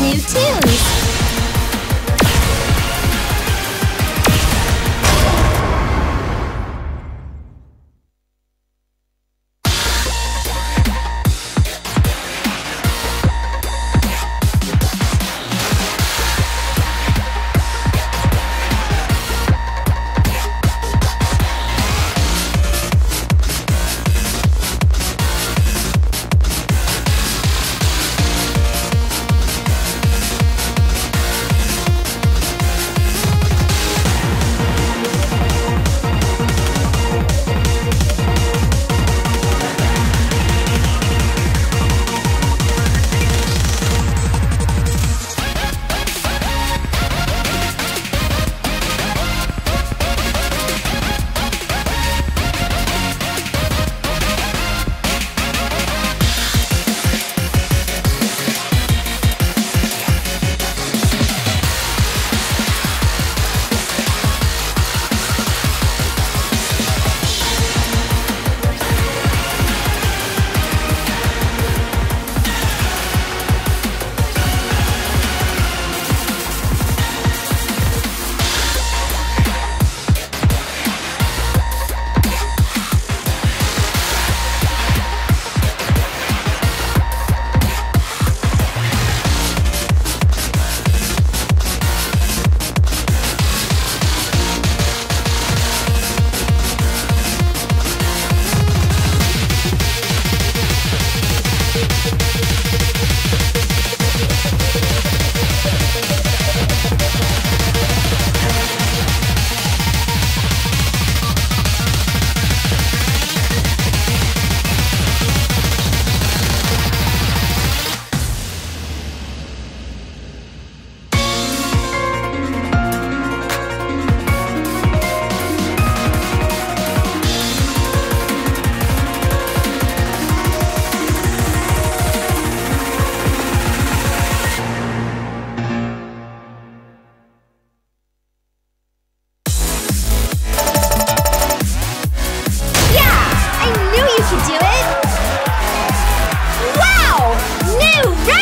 new tunes. Hooray!